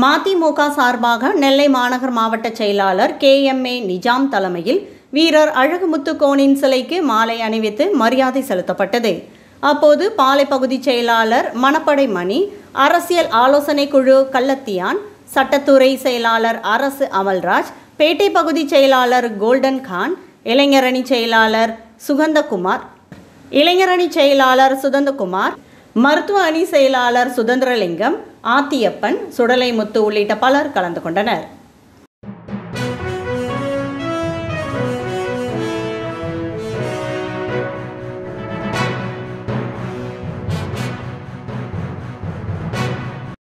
மதிமுக சார்பாக நெல்லை மாநகர் மாவட்ட செயலாளர் கே எம் ஏ நிஜாம் தலைமையில் வீரர் அழகுமுத்து கோனின் சிலைக்கு மாலை அணிவித்து மரியாதை செலுத்தப்பட்டது. அப்போது பாலை பகுதி செயலாளர் மணப்படை மணி அரசியல் ஆலோசனை குழு கள்ளத்தியான் சட்டத்துறை செயலாளர் அரசு அமல்ராஜ் பேட்டை பகுதி செயலாளர் கோல்டன் கான் இளைஞரணி செயலாளர் சுகந்தகுமார் இளைஞரணி செயலாளர் சுதந்தகுமார் மருத்துவ அணி செயலாளர் சுதந்திரலிங்கம் ஆத்தியப்பன் சுடலைமுத்து உள்ளிட்ட பலர் கலந்து கொண்டனர்.